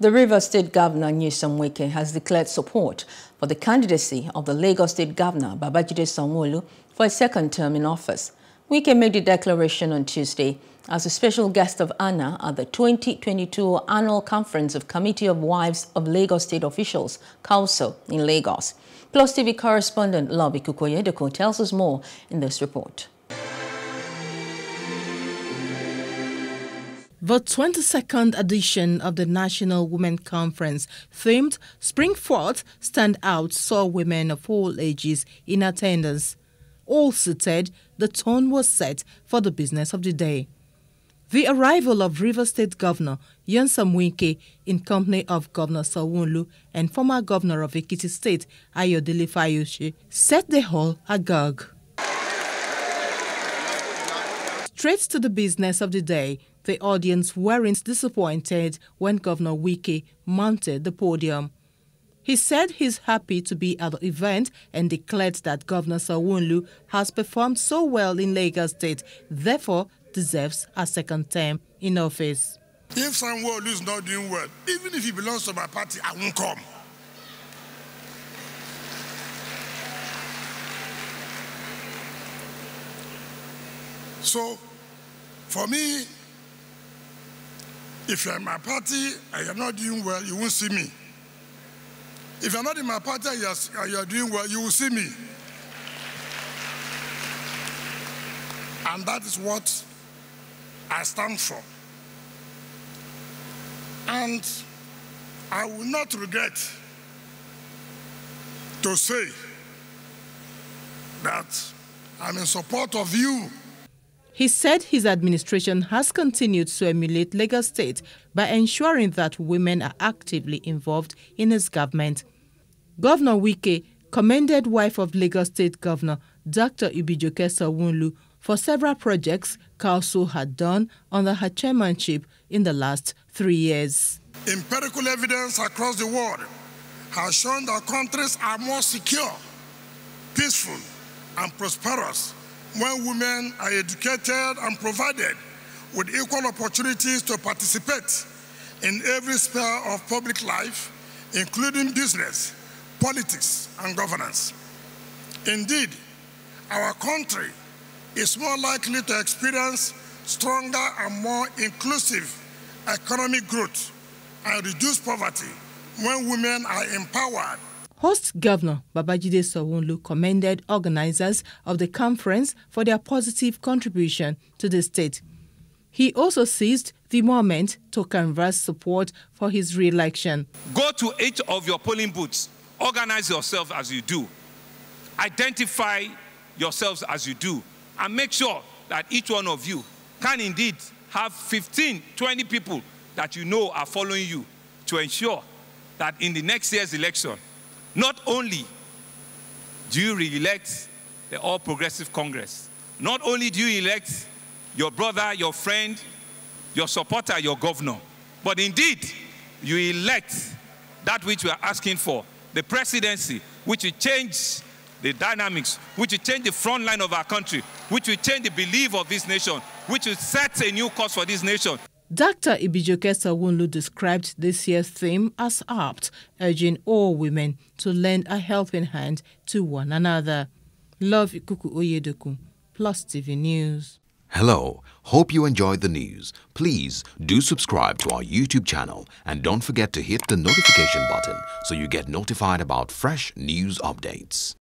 The Rivers State Governor Nyesom Wike has declared support for the candidacy of the Lagos State Governor Babajide Sanwo-Olu for a second term in office. Wike made the declaration on Tuesday as a special guest of honor at the 2022 Annual Conference of Committee of Wives of Lagos State Officials, COWLSO in Lagos. Plus TV correspondent Lobby Kukoyedeko tells us more in this report. The 22nd edition of the National Women Conference, themed Spring Forth, Stand Out, saw women of all ages in attendance. All seated, the tone was set for the business of the day. The arrival of River State Governor Nyesom Wike in company of Governor Sanwo-Olu and former Governor of Ekiti State Ayodele Fayose set the hall agog. Straight to the business of the day, the audience weren't disappointed when Governor Wike mounted the podium. He said he's happy to be at the event and declared that Governor Sanwo-Olu has performed so well in Lagos State, therefore deserves a second term in office. If Sanwo-Olu is not doing well, even if he belongs to my party, I won't come. So, for me, if you're in my party and you're not doing well, you won't see me. If you're not in my party and you're, you're doing well, you will see me. And that is what I stand for. And I will not regret to say that I'm in support of you he said his administration has continued to emulate Lagos State by ensuring that women are actively involved in his government. Governor Wike commended wife of Lagos State Governor Dr. Ibijoke Sanwo-Olu for several projects COWLSO had done under her chairmanship in the last three years. Empirical evidence across the world has shown that countries are more secure, peaceful, and prosperous when women are educated and provided with equal opportunities to participate in every sphere of public life, including business, politics, and governance. Indeed, our country is more likely to experience stronger and more inclusive economic growth and reduce poverty when women are empowered Host Governor Babajide Sanwo-Olu commended organizers of the conference for their positive contribution to the state. He also seized the moment to canvass support for his re-election. Go to each of your polling booths, organize yourself as you do, identify yourselves as you do, and make sure that each one of you can indeed have 15, 20 people that you know are following you to ensure that in the next year's election, not only do you re-elect the All Progressive Congress, not only do you elect your brother, your friend, your supporter, your governor, but indeed you elect that which we are asking for, the presidency, which will change the dynamics, which will change the front line of our country, which will change the belief of this nation, which will set a new course for this nation. Dr. Ibijoke Sanwo-Olu described this year's theme as apt, urging all women to lend a helping hand to one another. Love Ikuku Oyedoku, Plus TV News. Hello, hope you enjoyed the news. Please do subscribe to our YouTube channel and don't forget to hit the notification button so you get notified about fresh news updates.